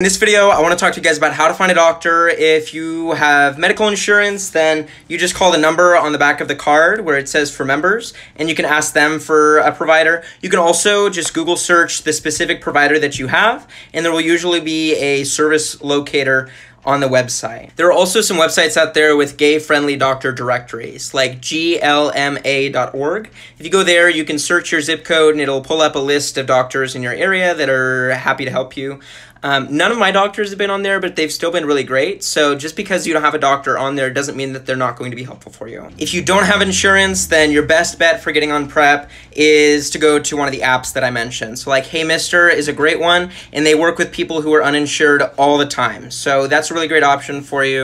In this video, I want to talk to you guys about how to find a doctor. If you have medical insurance, then you just call the number on the back of the card where it says for members, and you can ask them for a provider. You can also just Google search the specific provider that you have, and there will usually be a service locator on the website. There are also some websites out there with gay friendly doctor directories like glma.org. If you go there, you can search your zip code and it'll pull up a list of doctors in your area that are happy to help you. Um, none of my doctors have been on there, but they've still been really great. So just because you don't have a doctor on there doesn't mean that they're not going to be helpful for you. If you don't have insurance, then your best bet for getting on PrEP is to go to one of the apps that I mentioned. So like Heymistr is a great one, and they work with people who are uninsured all the time. So that's a really great option for you.